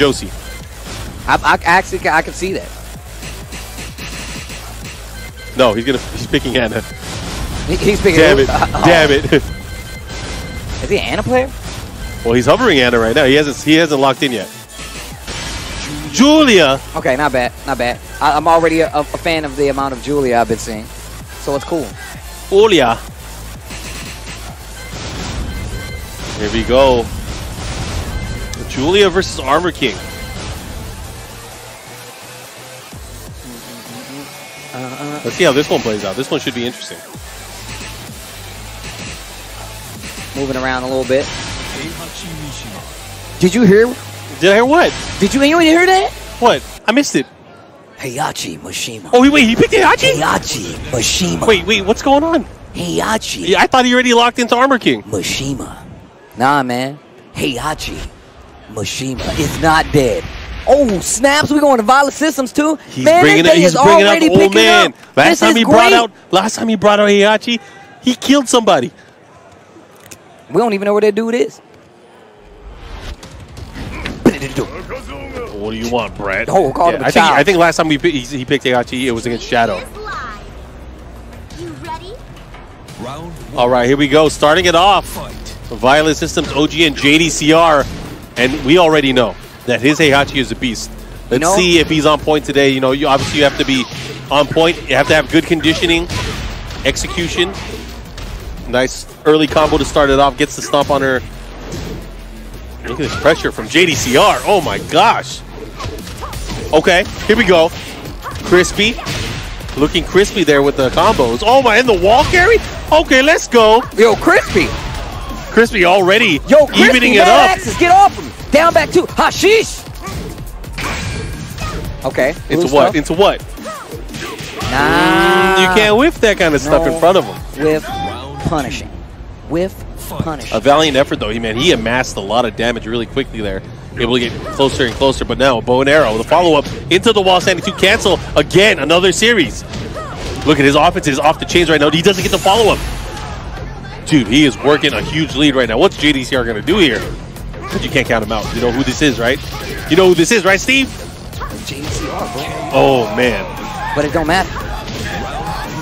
Josie. I, I actually I can see that. No, he's gonna he's picking Anna. He, he's picking. Damn it! Oh. Damn it! Is he an Anna player? well, he's hovering Anna right now. He hasn't he hasn't locked in yet. Julia. Okay, not bad, not bad. I, I'm already a, a fan of the amount of Julia I've been seeing, so it's cool. Julia. Here we go. Julia versus Armor King. Let's see how this one plays out. This one should be interesting. Moving around a little bit. Did you hear? Did I hear what? Did you? anyone hear that? What? I missed it. Heihachi Mishima. Oh, wait, wait, he picked Heihachi? Heihachi Mishima. Wait, wait, what's going on? Heihachi Yeah, I thought he already locked into Armor King. Mishima. Nah, man. Heihachi Mishima is not dead. Oh, snaps! We going to Violent Systems too. He's man, bringing that it. He's is bringing out already the old picking man. up. Last This time is he brought out, last time he brought out Heihachi, he killed somebody. We don't even know where that dude is. What do you want, Brett? Oh, called him a I think child. I think last time we he, he picked Heihachi, it was against Shadow. You ready? Round one. All right, here we go. Starting it off, Fight. Violent Systems, OG, and JDCR, and we already know that his Heihachi is a beast. Let's know- see if he's on point today. You know, you obviously you have to be on point. You have to have good conditioning, execution. Nice early combo to start it off. Gets the stomp on her. Look at this pressure from JDCR. Oh my gosh. Okay, here we go. Crispy. Looking crispy there with the combos. Oh my, and the wall carry? Okay, let's go. Yo, Crispy. Crispy already Yo, Crispy. evening it up. Axes, get off him. Down back two. Hashish. Okay. Into what? stuff. Into what? Nah. you can't whiff that kind of stuff in front of him. With punishing. With punishing. A valiant effort though. He man, he amassed a lot of damage really quickly there. Able to get closer and closer, but now a bow and arrow, the follow up into the wall standing to cancel again another series. Look at his offense is off the chains right now. He doesn't get the follow up. Dude, he is working a huge lead right now. What's JDCR going to do here? But you can't count him out. You know who this is, right? You know who this is, right, Steve? JDCR, bro. Oh man, But it don't matter.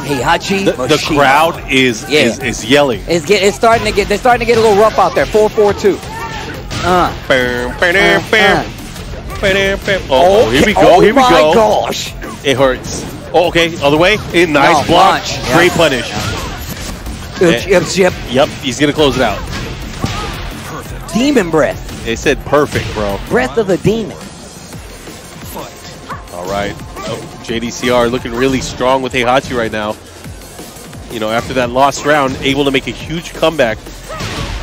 Hey, Hachi. the, the crowd is, Yeah. is is yelling. It's get. It's starting to get. They're starting to get a little rough out there. Four, four, two. Uh. Bam, bam, bam. Oh, here we go. Oh Here we go. Oh my go. gosh. It hurts. Oh, okay. Other way. Eh, nice No, block. punch. Yeah. Great punish. Yep, yep, yep. Yep. He's gonna close it out. Perfect. Demon breath. They said perfect, bro. Breath of the demon. All right. Oh, JDCR looking really strong with Heihachi right now. You know, after that lost round, able to make a huge comeback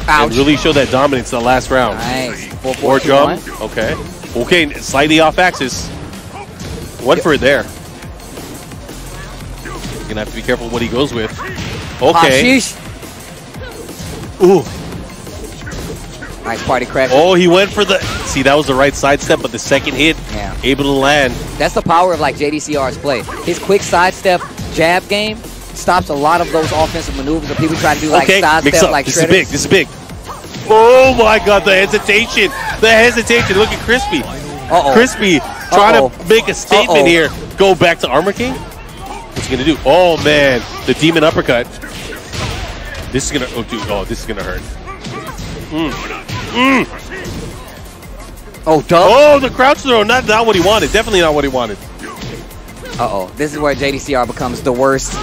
Ouch. and really show that dominance in the last round. Nice. Four, four, two, jump. one. Okay. Okay, slightly off axis. Went for it there. Gonna have to be careful what he goes with. Okay. Hashish. Ooh. Nice party crack. Oh, he went for the. See, that was the right sidestep, but the second hit, Yeah. able to land. That's the power of like JDCR's play. His quick sidestep jab game stops a lot of those offensive maneuvers that people try to do like okay, mix sidestep up. like this shredders. is big. This is big. Oh my God, the hesitation, the hesitation. Look at Crispy. Uh-oh. Crispy trying Uh-oh. to make a statement Uh-oh. here. Go back to Armor King. What's he gonna do? Oh man, the demon uppercut. This is gonna. Oh dude. Oh, this is gonna hurt. Oh, dub. Oh, the crouch throw. Not not what he wanted. Definitely not what he wanted. Uh-oh. This is where JDCR becomes the worst.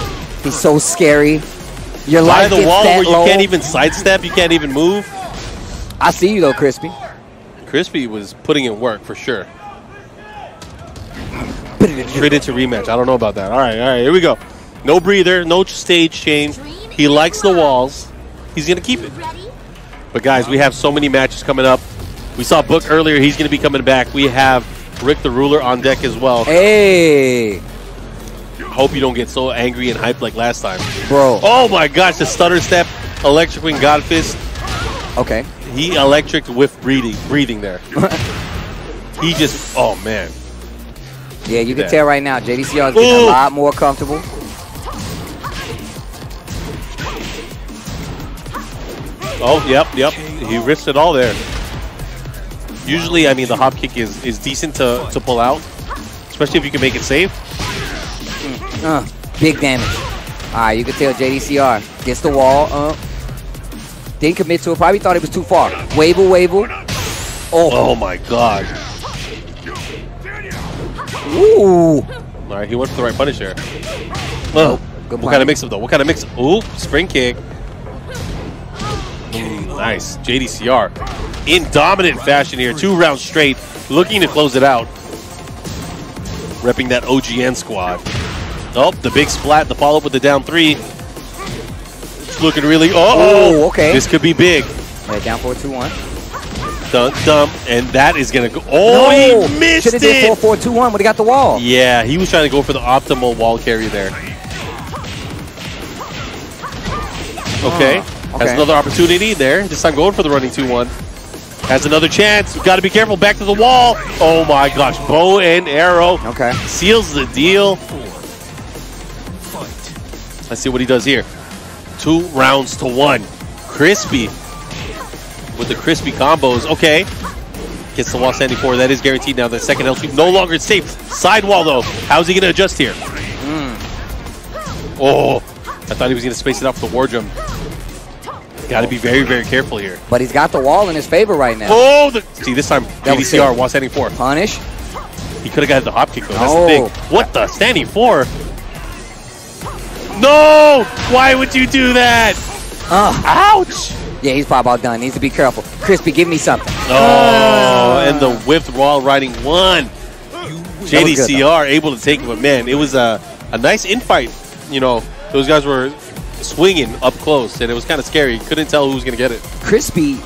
He's so scary. Your By life the gets wall that where you low. can't even sidestep, you can't even move. I see you though, Crispy. Crispy was putting in work for sure. Straight into rematch. I don't know about that. All right, all right, here we go. No breather, no stage change. He likes the walls. He's going to keep it. But guys, we have so many matches coming up. We saw Book earlier. He's going to be coming back. We have Rick the Ruler on deck as well. Hey, Hope you don't get so angry and hyped like last time. bro. Oh my gosh, the stutter step, electric wind God fist. Okay. He electric with breathing, breathing there. he just, oh man. Yeah, you can that. tell right now JDCR is getting Ooh. a lot more comfortable. Oh, yep, yep. He risked it all there. Usually, I mean, the hop kick is, is decent to, to pull out, especially if you can make it safe. Uh, big damage. All right, you can tell JDCR gets the wall. Uh, didn't commit to it. Probably thought it was too far. Wable, Wable. Oh, Oh my god. ooh. All right, he went for the right punish there. Oh, Good what kind of mix-up though? What kind of mix? Ooh, spring kick. Nice, JDCR in dominant fashion here, two rounds straight, looking to close it out. Repping that OGN squad. Oh, the big splat, the follow-up with the down three. It's looking really. Oh, Ooh, okay. This could be big. Right, down 4 2 1. Dun, dum, and that is gonna go. Oh, he missed Should have did 4 it. 4 2 1. Would have got the wall. Yeah, he was trying to go for the optimal wall carry there. Okay. Ah, Has another opportunity there. This time going for the running 2-1. Has another chance. Got to be careful. Back to the wall. Oh my gosh. Bow and arrow. Okay. Seals the deal. Let's see what he does here. Two rounds to one. Crispy with the crispy combos. Okay. Gets the wall standing four. That is guaranteed now. The second L sweep no longer safe. Sidewall though. How's he going to adjust here? Oh, I thought he was going to space it out for the war jump. Got to be very, very careful here. But he's got the wall in his favor right now. Oh, the, see this time JDCR safe. standing four. Punish. He could have got the hop kick though. That's No. the thing. What the standing four? No! Why would you do that? Uh, Ouch! yeah, he's probably about done. Needs to be careful. Crispy, give me something. Oh, and the whipped wall riding one. You win. That was good, JDCR able to take it, but man, it was a, a nice infight. You know, those guys were swinging up close, and it was kind of scary. Couldn't tell who was going to get it. Crispy